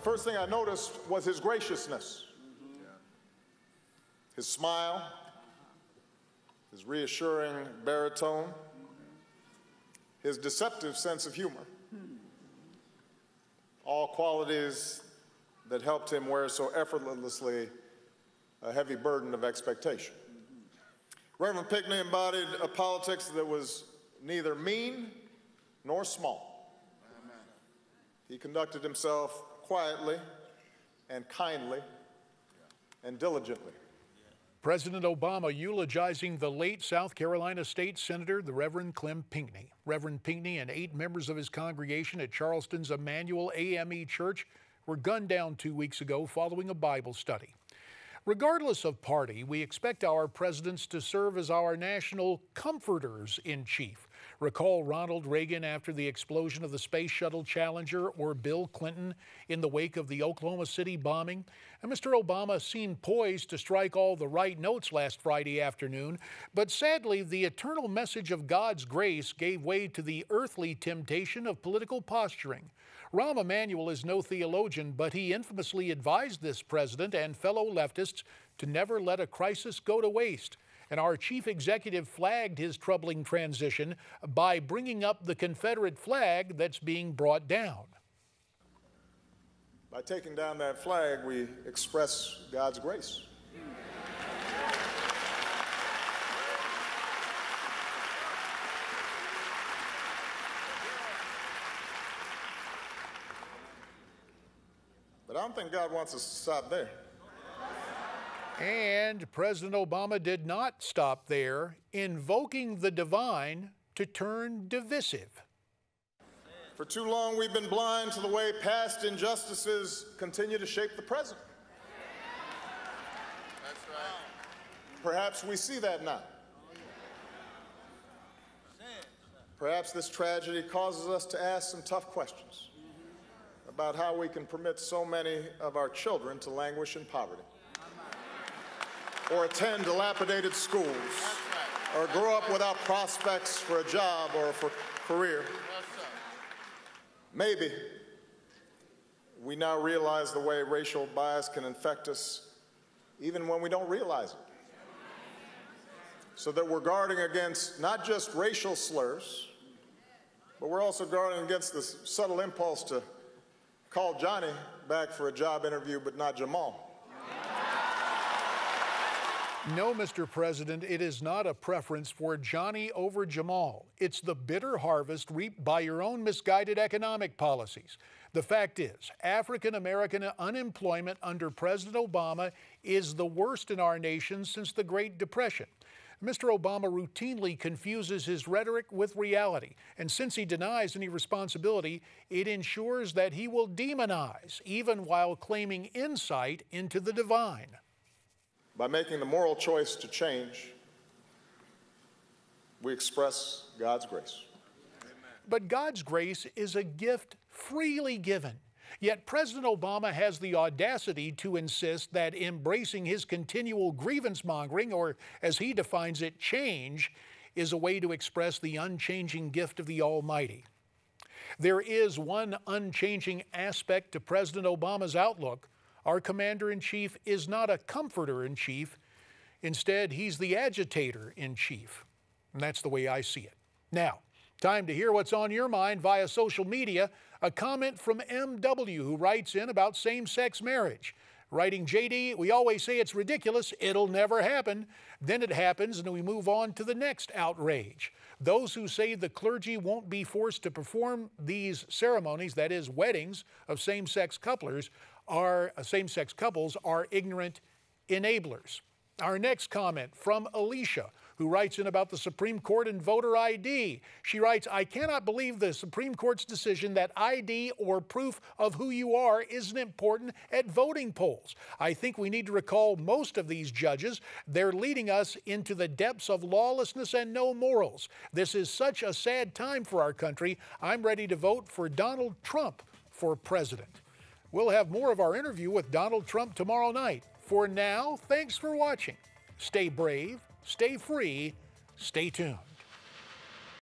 And first thing I noticed was his graciousness, his smile, his reassuring baritone, his deceptive sense of humor. All qualities that helped him wear so effortlessly a heavy burden of expectation. Reverend Pinckney embodied a politics that was neither mean nor small. He conducted himself quietly and kindly and diligently. President Obama eulogizing the late South Carolina State Senator, the Reverend Clem Pinckney. Reverend Pinckney and eight members of his congregation at Charleston's Emmanuel AME Church were gunned down two weeks ago following a Bible study. Regardless of party, we expect our presidents to serve as our national comforters in chief. Recall Ronald Reagan after the explosion of the Space Shuttle Challenger or Bill Clinton in the wake of the Oklahoma City bombing. And Mr. Obama seemed poised to strike all the right notes last Friday afternoon, but sadly, the eternal message of God's grace gave way to the earthly temptation of political posturing. Rahm Emanuel is no theologian, but he infamously advised this president and fellow leftists to never let a crisis go to waste. And our chief executive flagged his troubling transition by bringing up the Confederate flag that's being brought down. By taking down that flag, we express God's grace. But I don't think God wants us to stop there. And President Obama did not stop there, invoking the divine to turn divisive. For too long, we've been blind to the way past injustices continue to shape the present. That's right. Perhaps we see that now. Perhaps this tragedy causes us to ask some tough questions about how we can permit so many of our children to languish in poverty or attend dilapidated schools or grow up without prospects for a job or for career. Maybe we now realize the way racial bias can infect us even when we don't realize it. So that we're guarding against not just racial slurs, but we're also guarding against the subtle impulse to call Johnny back for a job interview, but not Jamal. No, Mr. President, it is not a preference for Johnny over Jamal. It's the bitter harvest reaped by your own misguided economic policies. The fact is, African American unemployment under President Obama is the worst in our nation since the Great Depression. Mr. Obama routinely confuses his rhetoric with reality, and since he denies any responsibility, it ensures that he will demonize, even while claiming insight into the divine. By making the moral choice to change, we express God's grace. But God's grace is a gift freely given. Yet President Obama has the audacity to insist that embracing his continual grievance mongering, or as he defines it, change, is a way to express the unchanging gift of the Almighty. There is one unchanging aspect to President Obama's outlook. Our commander in chief is not a comforter in chief. Instead, he's the agitator in chief. And that's the way I see it. Now, time to hear what's on your mind via social media. A comment from MW who writes in about same sex marriage. Writing, JD, we always say it's ridiculous, it'll never happen. Then it happens, and we move on to the next outrage. Those who say the clergy won't be forced to perform these ceremonies, that is, weddings of same sex couplers, are uh, same sex couples, are ignorant enablers. Our next comment from Alicia who writes in about the Supreme Court and voter ID. She writes, I cannot believe the Supreme Court's decision that ID or proof of who you are isn't important at voting polls. I think we need to recall most of these judges. They're leading us into the depths of lawlessness and no morals. This is such a sad time for our country. I'm ready to vote for Donald Trump for president. We'll have more of our interview with Donald Trump tomorrow night. For now, thanks for watching. Stay brave, stay free, stay tuned.